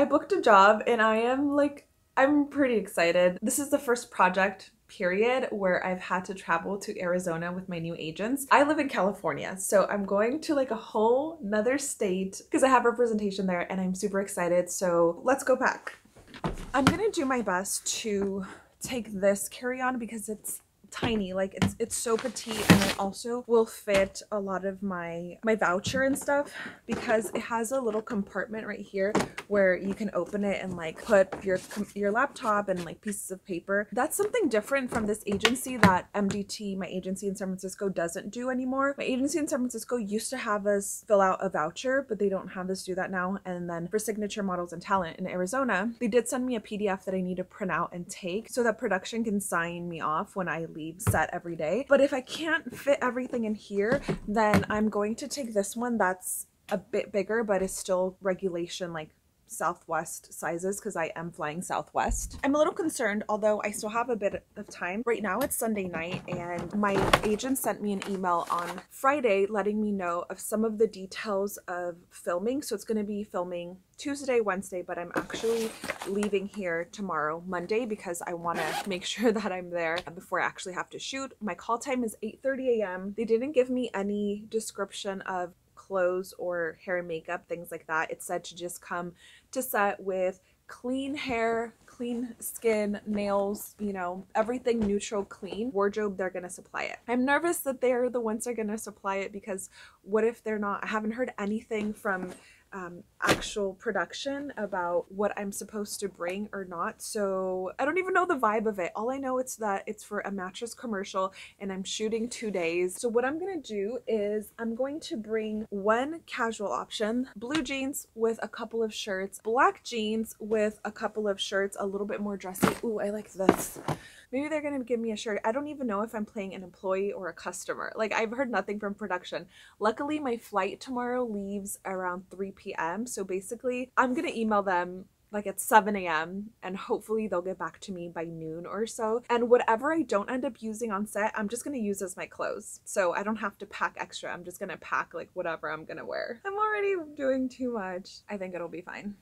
I booked a job and I am like, I'm pretty excited. This is the first project period where I've had to travel to Arizona with my new agents. I live in California, so I'm going to like a whole nother state because I have representation there and I'm super excited. So let's go pack. I'm gonna do my best to take this carry-on because it's tiny like it's it's so petite and it also will fit a lot of my my voucher and stuff because it has a little compartment right here where you can open it and like put your your laptop and like pieces of paper. That's something different from this agency that mdt my agency in san francisco doesn't do anymore. My agency in san francisco used to have us fill out a voucher but they don't have us do that now. And then for signature models and talent in arizona they did send me a pdf that i need to print out and take so that production can sign me off when i leave set every day. But if I can't fit everything in here, then I'm going to take this one that's a bit bigger, but is still regulation like Southwest sizes because I am flying Southwest. I'm a little concerned, although I still have a bit of time. Right now it's Sunday night and my agent sent me an email on Friday letting me know of some of the details of filming. So it's going to be filming Tuesday, Wednesday, but I'm actually leaving here tomorrow, Monday, because I want to make sure that I'm there before I actually have to shoot. My call time is 8.30 a.m. They didn't give me any description of clothes or hair and makeup, things like that. It's said to just come to set with clean hair, clean skin, nails, you know, everything neutral, clean. Wardrobe, they're gonna supply it. I'm nervous that they're the ones that are gonna supply it because what if they're not? I haven't heard anything from um, actual production about what I'm supposed to bring or not. So I don't even know the vibe of it. All I know is that it's for a mattress commercial and I'm shooting two days. So what I'm going to do is I'm going to bring one casual option, blue jeans with a couple of shirts, black jeans with a couple of shirts, a little bit more dressy. Ooh, I like this. Maybe they're going to give me a shirt. I don't even know if I'm playing an employee or a customer. Like, I've heard nothing from production. Luckily, my flight tomorrow leaves around 3 p.m. So basically, I'm going to email them like at 7 a.m. and hopefully they'll get back to me by noon or so. And whatever I don't end up using on set, I'm just gonna use as my clothes. So I don't have to pack extra. I'm just gonna pack like whatever I'm gonna wear. I'm already doing too much. I think it'll be fine.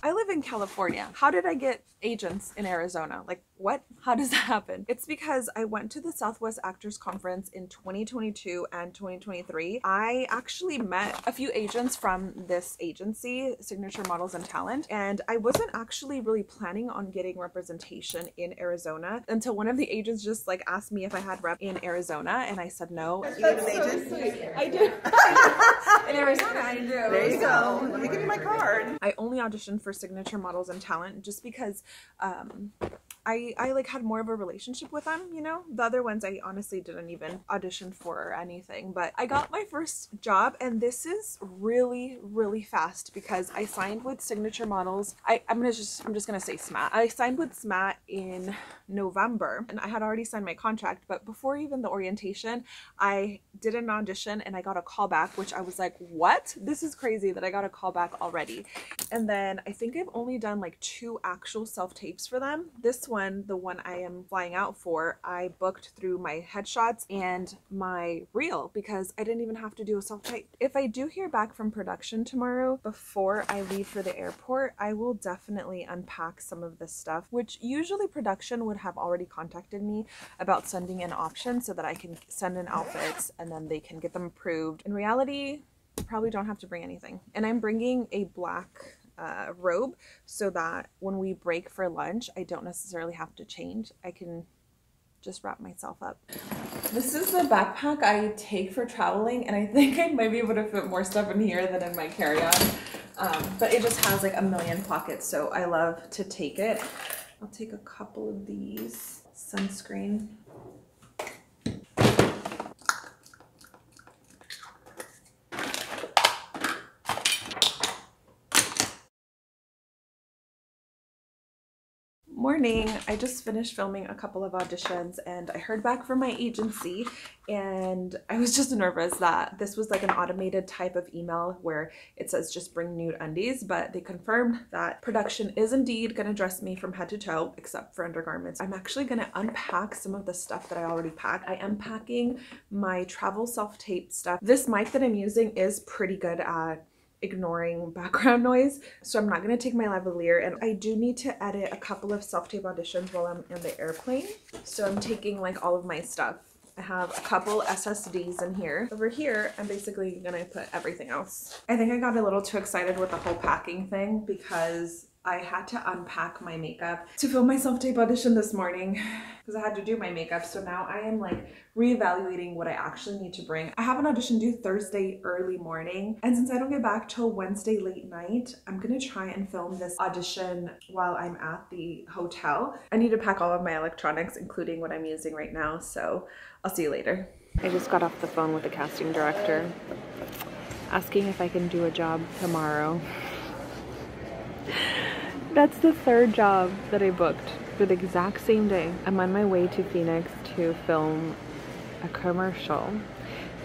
I live in California. How did I get agents in Arizona? Like, what? How does that happen? It's because I went to the Southwest Actors Conference in 2022 and 2023. I actually met a few agents from this agency, Signature Models and Talent, and I wasn't actually really planning on getting representation in Arizona until one of the agents just like asked me if I had rep in Arizona, and I said no. You need an agent? So I do. in Arizona, I do. There you go. Let me give you my card. I only auditioned for Signature Models and Talent just because um, I, I like had more of a relationship with them, you know? The other ones I honestly didn't even audition for or anything. But I got my first job and this is really, really fast because I signed with Signature Models. I, I'm gonna just I'm just gonna say SMAT. I signed with SMAT in November and I had already signed my contract, but before even the orientation, I did an audition and I got a call back, which I was like, what? This is crazy that I got a call back already. And then I think I've only done like two actual self-tapes for them. This one one, the one I am flying out for, I booked through my headshots and my reel because I didn't even have to do a self tape. If I do hear back from production tomorrow before I leave for the airport, I will definitely unpack some of this stuff, which usually production would have already contacted me about sending an option so that I can send in outfits and then they can get them approved. In reality, probably don't have to bring anything. And I'm bringing a black uh, robe so that when we break for lunch, I don't necessarily have to change. I can just wrap myself up. This is the backpack I take for traveling and I think I might be able to fit more stuff in here than in my carry-on. Um, but it just has like a million pockets so I love to take it. I'll take a couple of these. Sunscreen. more morning. I just finished filming a couple of auditions and I heard back from my agency and I was just nervous that this was like an automated type of email where it says just bring nude undies, but they confirmed that production is indeed gonna dress me from head to toe except for undergarments. I'm actually gonna unpack some of the stuff that I already packed. I am packing my travel self-tape stuff. This mic that I'm using is pretty good at ignoring background noise so I'm not to take my lavalier and I do need to edit a couple of self-tape auditions while I'm in the airplane so I'm taking like all of my stuff I have a couple SSDs in here. Over here, I'm basically gonna put everything else. I think I got a little too excited with the whole packing thing because I had to unpack my makeup to film my self-tape audition this morning because I had to do my makeup. So now I am like reevaluating what I actually need to bring. I have an audition due Thursday early morning. And since I don't get back till Wednesday late night, I'm gonna try and film this audition while I'm at the hotel. I need to pack all of my electronics, including what I'm using right now. So I'll see you later. I just got off the phone with the casting director asking if I can do a job tomorrow. That's the third job that I booked for the exact same day. I'm on my way to Phoenix to film a commercial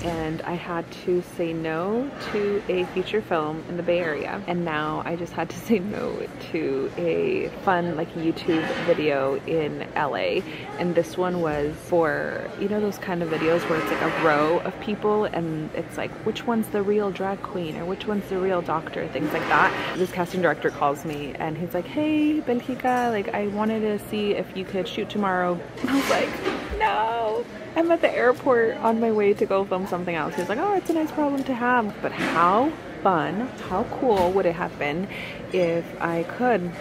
and I had to say no to a feature film in the Bay Area. And now I just had to say no to a fun like YouTube video in LA and this one was for you know those kind of videos where it's like a row of people and it's like which one's the real drag queen or which one's the real doctor things like that. This casting director calls me and he's like hey Belgica like I wanted to see if you could shoot tomorrow. I was like no I'm at the airport on my way to go film something else. He's like, oh, it's a nice problem to have. But how fun, how cool would it have been if I could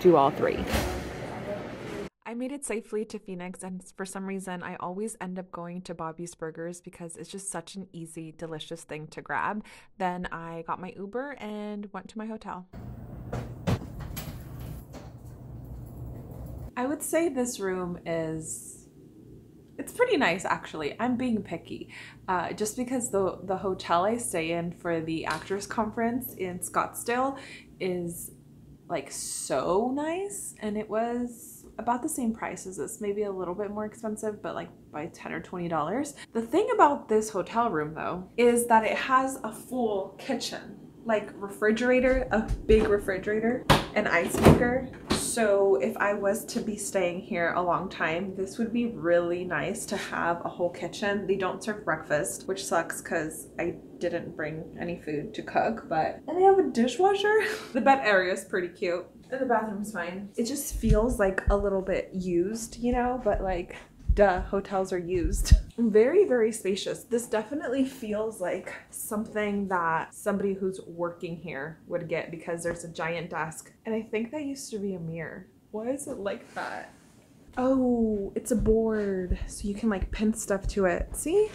do all three? I made it safely to Phoenix, and for some reason, I always end up going to Bobby's Burgers because it's just such an easy, delicious thing to grab. Then I got my Uber and went to my hotel. I would say this room is it's pretty nice actually. I'm being picky, uh, just because the the hotel I stay in for the actors conference in Scottsdale is like so nice, and it was about the same price as this, maybe a little bit more expensive, but like by 10 or 20 dollars. The thing about this hotel room though is that it has a full kitchen like refrigerator, a big refrigerator, an ice maker, so if I was to be staying here a long time, this would be really nice to have a whole kitchen. They don't serve breakfast, which sucks because I didn't bring any food to cook, but and they have a dishwasher. the bed area is pretty cute. And the bathroom's fine. It just feels like a little bit used, you know, but like duh, hotels are used. Very, very spacious. This definitely feels like something that somebody who's working here would get because there's a giant desk. And I think that used to be a mirror. Why is it like that? Oh, it's a board. So you can like pin stuff to it. See?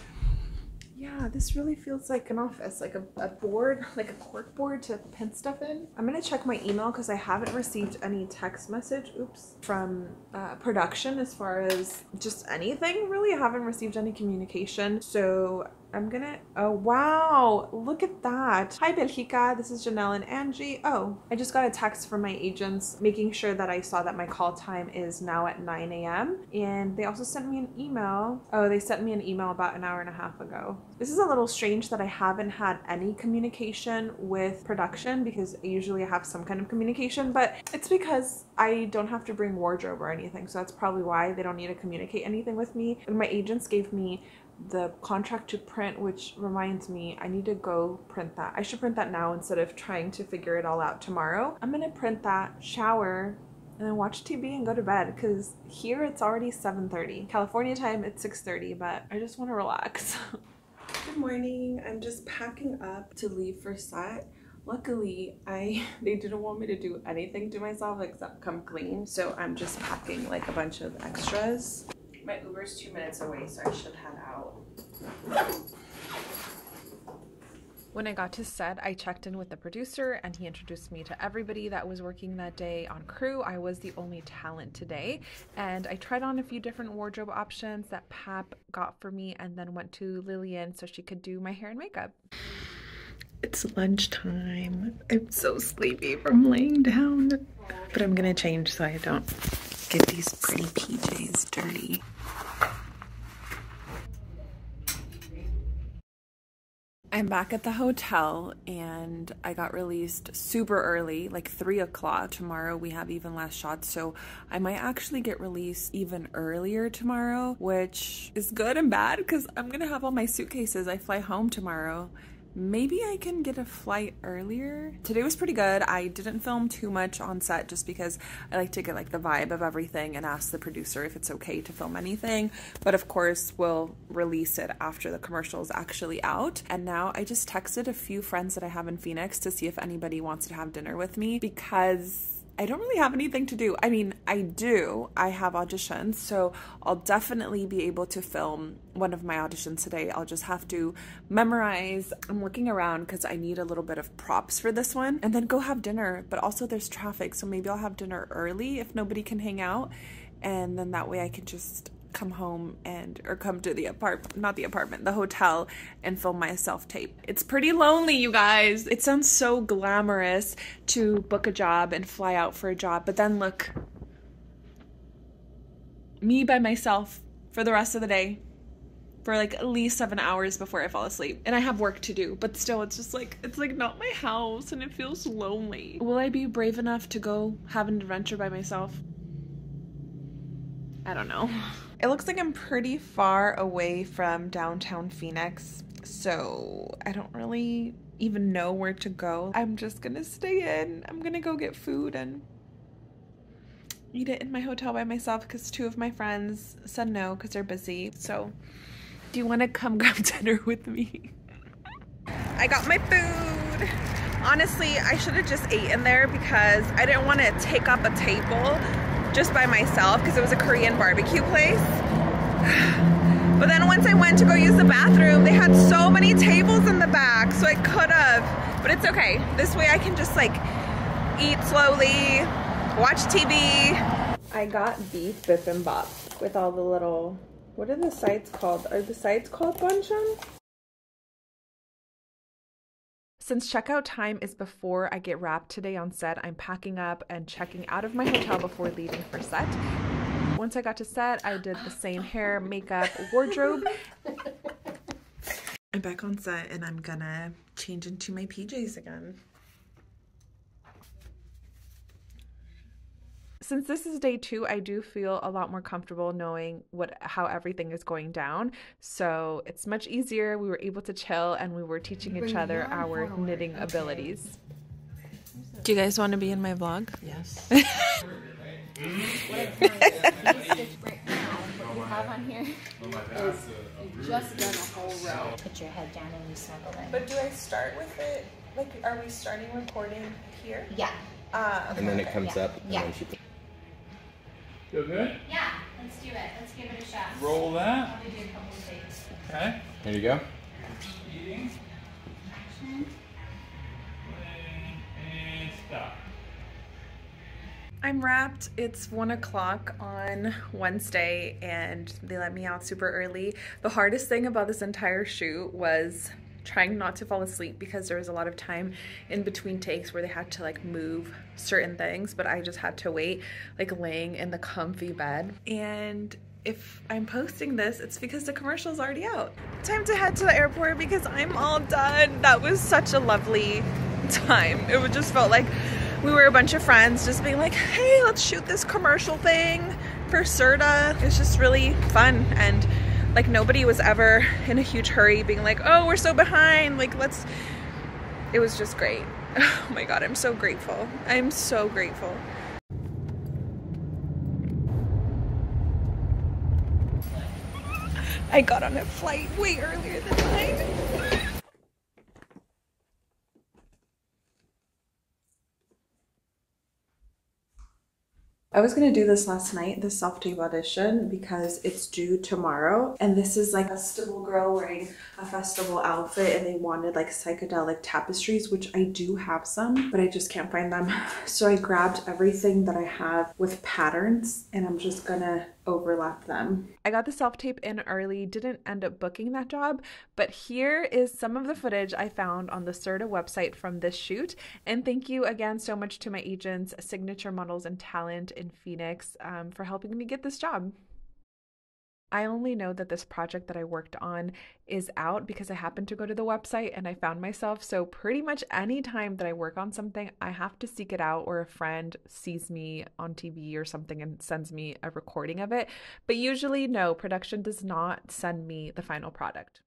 Yeah, this really feels like an office, like a, a board, like a cork board to pin stuff in. I'm gonna check my email because I haven't received any text message, oops, from uh, production as far as just anything really. I haven't received any communication. So I'm gonna, oh wow, look at that. Hi Belgica, this is Janelle and Angie. Oh, I just got a text from my agents making sure that I saw that my call time is now at 9 a.m. And they also sent me an email. Oh, they sent me an email about an hour and a half ago. This is a little strange that I haven't had any communication with production because usually I have some kind of communication, but it's because I don't have to bring wardrobe or anything. So that's probably why they don't need to communicate anything with me. And my agents gave me the contract to print, which reminds me, I need to go print that. I should print that now instead of trying to figure it all out tomorrow. I'm gonna print that, shower, and then watch TV and go to bed because here it's already 7.30. California time, it's 6.30, but I just want to relax. Good morning. I'm just packing up to leave for set. Luckily, I they didn't want me to do anything to myself except come clean, so I'm just packing like a bunch of extras. My Uber's two minutes away, so I should head out. When I got to set, I checked in with the producer and he introduced me to everybody that was working that day on crew. I was the only talent today. And I tried on a few different wardrobe options that Pap got for me and then went to Lillian so she could do my hair and makeup. It's lunchtime. I'm so sleepy from laying down, but I'm gonna change so I don't get these pretty PJs dirty. I'm back at the hotel and I got released super early, like 3 o'clock. Tomorrow we have even less shots, so I might actually get released even earlier tomorrow, which is good and bad because I'm gonna have all my suitcases. I fly home tomorrow maybe I can get a flight earlier. Today was pretty good. I didn't film too much on set just because I like to get like the vibe of everything and ask the producer if it's okay to film anything. But of course, we'll release it after the commercial is actually out. And now I just texted a few friends that I have in Phoenix to see if anybody wants to have dinner with me because I don't really have anything to do. I mean, I do. I have auditions, so I'll definitely be able to film one of my auditions today. I'll just have to memorize. I'm looking around because I need a little bit of props for this one and then go have dinner. But also, there's traffic, so maybe I'll have dinner early if nobody can hang out. And then that way I can just come home and or come to the apartment not the apartment the hotel and film my self tape it's pretty lonely you guys it sounds so glamorous to book a job and fly out for a job but then look me by myself for the rest of the day for like at least seven hours before I fall asleep. And I have work to do, but still, it's just like, it's like not my house and it feels lonely. Will I be brave enough to go have an adventure by myself? I don't know. It looks like I'm pretty far away from downtown Phoenix, so I don't really even know where to go. I'm just gonna stay in. I'm gonna go get food and eat it in my hotel by myself because two of my friends said no because they're busy. So, do you want to come grab dinner with me? I got my food. Honestly, I should have just ate in there because I didn't want to take up a table just by myself because it was a Korean barbecue place. But then once I went to go use the bathroom, they had so many tables in the back, so I could have. But it's okay. This way I can just like eat slowly, watch TV. I got beef bibimbap with all the little, what are the sides called? Are the sides called banchan? Since checkout time is before I get wrapped today on set, I'm packing up and checking out of my hotel before leaving for set. Once I got to set, I did the same hair, makeup, wardrobe. I'm back on set and I'm gonna change into my PJs again. Since this is day two, I do feel a lot more comfortable knowing what how everything is going down. So it's much easier. We were able to chill and we were teaching each other our knitting abilities. Do you guys want to be in my vlog? Yes. what you have on here is you've just done a whole row. Put your head down and you snuggle in. But do I start with it? Like, are we starting recording here? Yeah. Uh, okay, and then it okay. comes up. Yeah. And then she Feel good? Yeah, let's do it. Let's give it a shot. Roll that. Probably do a couple of takes. Okay. Here you go. Eating. Action. And stop. I'm wrapped. It's one o'clock on Wednesday, and they let me out super early. The hardest thing about this entire shoot was trying not to fall asleep because there was a lot of time in between takes where they had to like move certain things, but I just had to wait, like laying in the comfy bed. And if I'm posting this, it's because the commercial is already out. Time to head to the airport because I'm all done. That was such a lovely time. It just felt like we were a bunch of friends just being like, hey, let's shoot this commercial thing for Serta. It's just really fun and like nobody was ever in a huge hurry being like, oh, we're so behind. Like, let's. It was just great. Oh my God, I'm so grateful. I'm so grateful. I got on a flight way earlier than mine. I was gonna do this last night, the self tape audition, because it's due tomorrow. And this is like a festival girl wearing a festival outfit, and they wanted like psychedelic tapestries, which I do have some, but I just can't find them. So I grabbed everything that I have with patterns, and I'm just gonna overlap them. I got the self tape in early, didn't end up booking that job, but here is some of the footage I found on the Serta website from this shoot. And thank you again so much to my agents, Signature Models and Talent in in Phoenix um, for helping me get this job. I only know that this project that I worked on is out because I happened to go to the website and I found myself. So, pretty much any time that I work on something, I have to seek it out, or a friend sees me on TV or something and sends me a recording of it. But usually, no, production does not send me the final product.